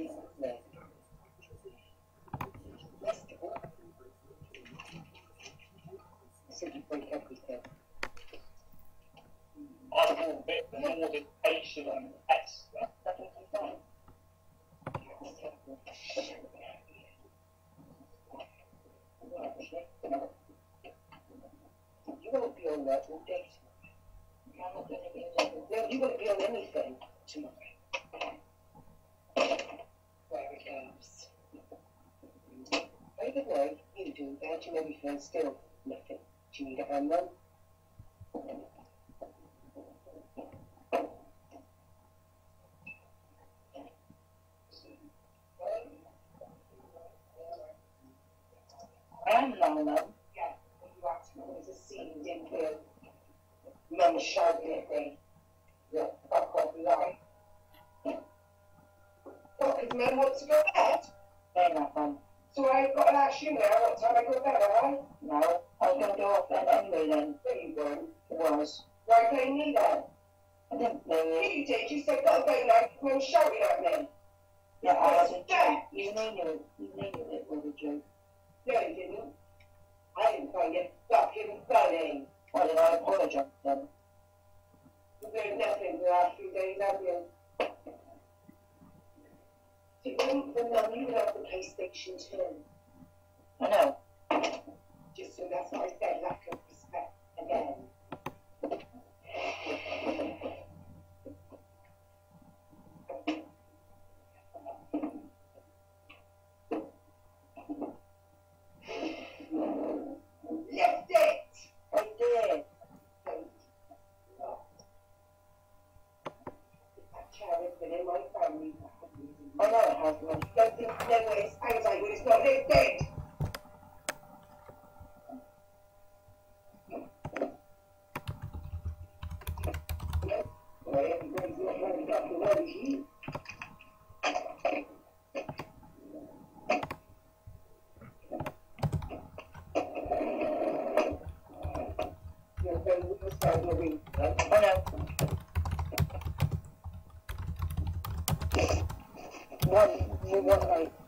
I'm not going to be on that. No, you won't be on anything tomorrow. There it goes. By the way, you do that, you may be feel still nothing. Do you need a hand then? I am long enough. Yeah, when you asked me, there was a scene, didn't you? Mum was shouting at me. Yeah, fuck off, lie. What, because Mum wants to go to bed? Fair enough, Mum. So I've got you now what time I go there, I? No, I was going to go off then anyway then. No, you weren't. It was. Why blame me then? I didn't blame you. You did, you said got to go now, Mum shouting at me. Yeah, I wasn't. You knew it, you knew it was a joke. No, you didn't. I didn't find it fucking funny. Why did I apologize then? You've heard nothing for the last few days, have you? So when, when mum, you the PlayStation 2. I know. Just so that's what I said, lack of respect again. Left it! I did. That chair has been in my family. I know. Don't think you know what it ready up to what he You're going to the side of the ring, right? I know. One, one night.